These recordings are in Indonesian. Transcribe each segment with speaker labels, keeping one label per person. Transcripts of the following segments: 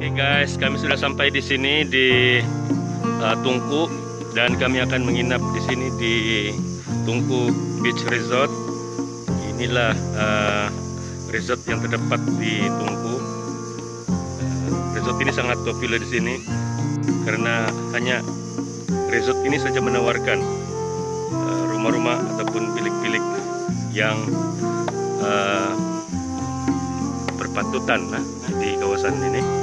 Speaker 1: Oke guys, kami sudah sampai di sini di uh, Tungku dan kami akan menginap di sini di Tungku Beach Resort. Inilah uh, resort yang terdapat di Tungku. Uh, resort ini sangat populer di sini karena hanya resort ini saja menawarkan rumah-rumah ataupun bilik-bilik yang uh, berpatutan nah, di kawasan ini.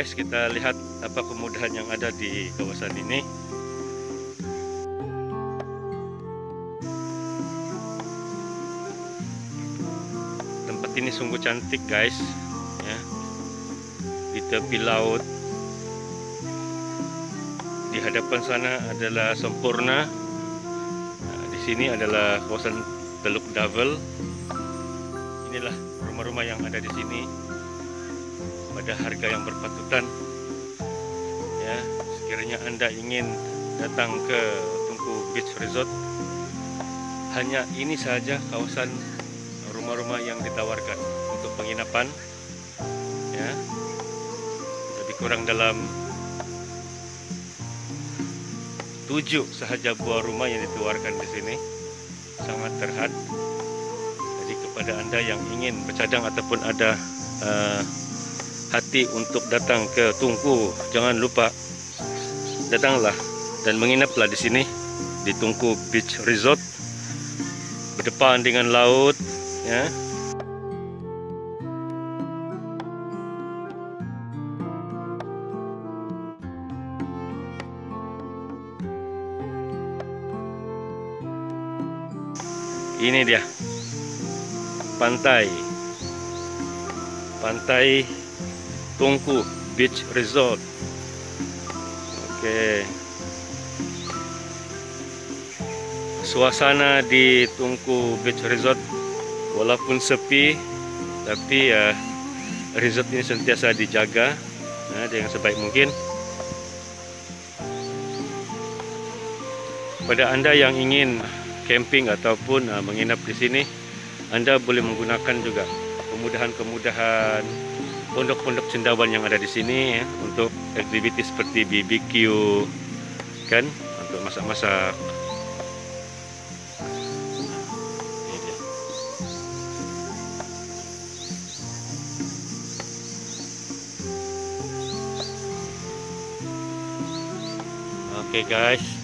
Speaker 1: Guys kita lihat apa kemudahan yang ada di kawasan ini. Tempat ini sungguh cantik guys ya. Di tepi laut. Di hadapan sana adalah sempurna. Nah, di sini adalah kawasan Teluk Davel inilah rumah-rumah yang ada di sini. Pada harga yang berpatutan. Ya sekiranya anda ingin datang ke Tungku Beach Resort hanya ini saja kawasan rumah-rumah yang ditawarkan untuk penginapan. Ya lebih kurang dalam tujuh sahaja buah rumah yang ditawarkan di sini sangat terhad jadi kepada anda yang ingin bercadang ataupun ada uh, hati untuk datang ke Tungku, jangan lupa datanglah dan menginaplah di sini di Tungku Beach Resort berdepan dengan laut ya. Ini dia pantai pantai Tungku Beach Resort. Oke. Suasana di Tungku Beach Resort walaupun sepi tapi ya resort ini sentiasa dijaga nah, dengan sebaik mungkin. Pada Anda yang ingin camping ataupun uh, menginap di sini, Anda boleh menggunakan juga kemudahan-kemudahan pondok-pondok cendawan yang ada di sini ya untuk aktiviti seperti BBQ kan untuk masak-masak. Oke okay, guys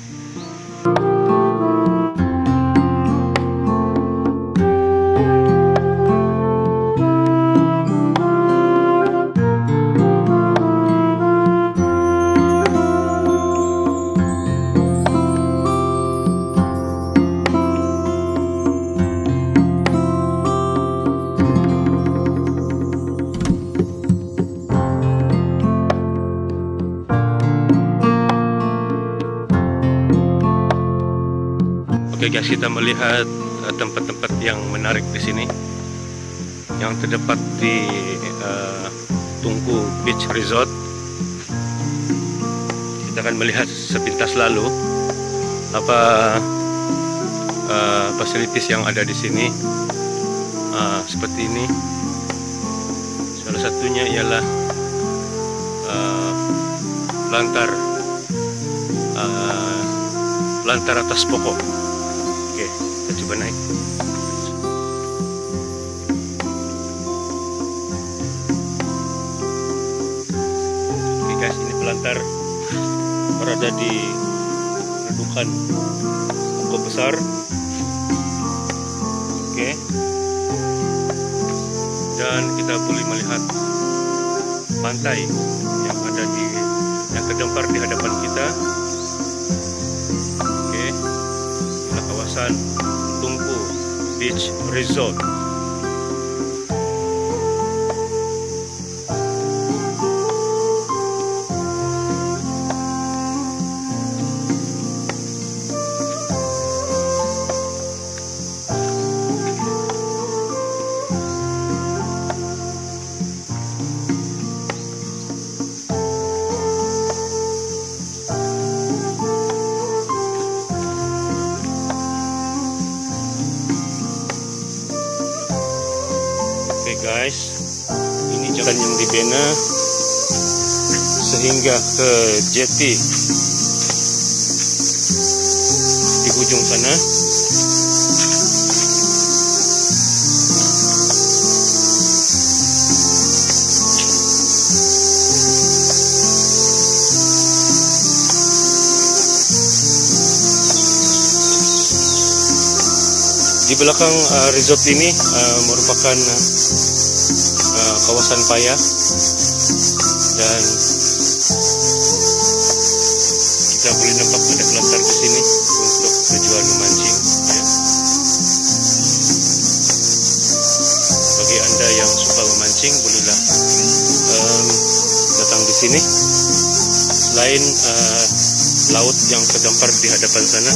Speaker 1: Guys, kita melihat eh, tempat-tempat yang menarik di sini yang terdapat di uh, Tungku Beach Resort. Kita akan melihat sepintas lalu apa uh, fasilitas yang ada di sini. Uh, seperti ini. Salah satunya ialah uh, lantar uh, lantar atas pokok pelantar berada di redukan cukup besar. Oke. Dan kita boleh melihat pantai yang ada di yang terdampar di hadapan kita. Oke. Inilah kawasan Tungku Beach Resort. Okay guys, ini jalan yang dibina sehingga ke jeti di ujung sana. Di belakang uh, resort ini uh, merupakan uh, kawasan paya dan kita boleh nampak ada kelantar di sini untuk tujuan memancing ya. bagi anda yang suka memancing bolehlah um, datang di sini selain uh, laut yang terdampar di hadapan sana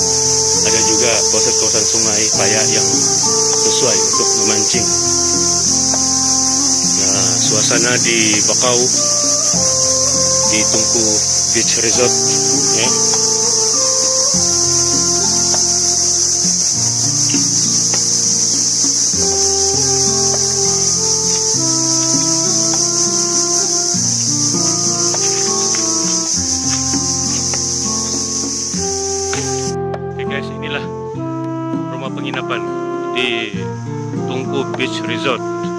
Speaker 1: ada juga kawasan-kawasan sungai paya yang sesuai untuk memancing nah, suasana di Bakau di Tungku Beach Resort ya. Di Tungku Beach Resort.